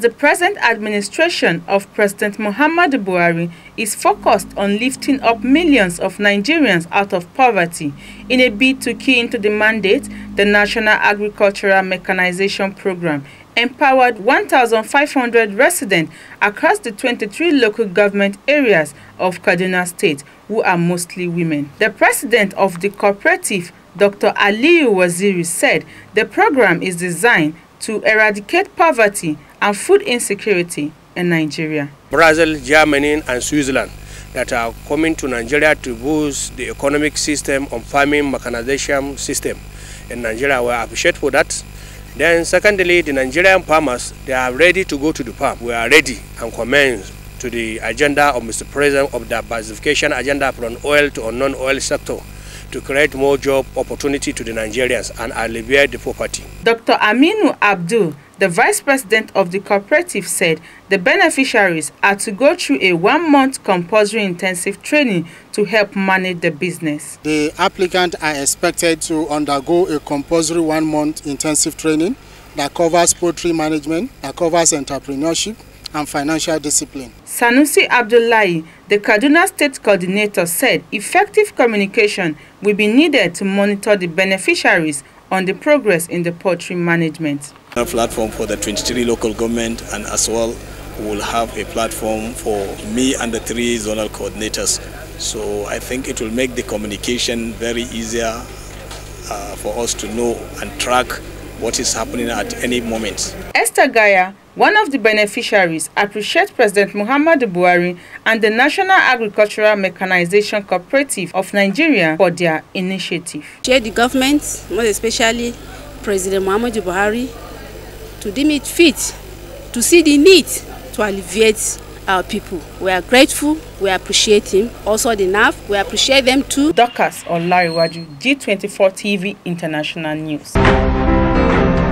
the present administration of President Muhammadu Buhari is focused on lifting up millions of Nigerians out of poverty in a bid to key into the mandate, the National Agricultural Mechanization Program empowered 1,500 residents across the 23 local government areas of Kaduna State, who are mostly women. The president of the cooperative, Dr. Aliyu Waziri, said the program is designed to eradicate poverty and food insecurity in Nigeria. Brazil, Germany, and Switzerland that are coming to Nigeria to boost the economic system on farming mechanization system in Nigeria. We appreciate for that. Then secondly, the Nigerian farmers, they are ready to go to the farm. We are ready and commence to the agenda of Mr. President of the diversification agenda from oil to non-oil sector to create more job opportunity to the Nigerians and alleviate the poverty. Dr. Aminu Abdul, the vice president of the cooperative, said the beneficiaries are to go through a one-month compulsory intensive training to help manage the business. The applicant are expected to undergo a compulsory one-month intensive training that covers poultry management, that covers entrepreneurship, and financial discipline. Sanusi Abdullahi, the Kaduna State Coordinator, said effective communication will be needed to monitor the beneficiaries on the progress in the poultry management. A platform for the 23 local government and as well will have a platform for me and the three zonal coordinators. So I think it will make the communication very easier uh, for us to know and track what is happening at any moment. Esther Gaya, one of the beneficiaries, appreciates President Muhammadu Buhari and the National Agricultural Mechanization Cooperative of Nigeria for their initiative. Share the government, most especially President Muhammadu Buhari, to deem it fit to see the need to alleviate our people. We are grateful, we appreciate him. Also the NAF, we appreciate them too. Dorcas Olariwaju, G24 TV International News. Thank you.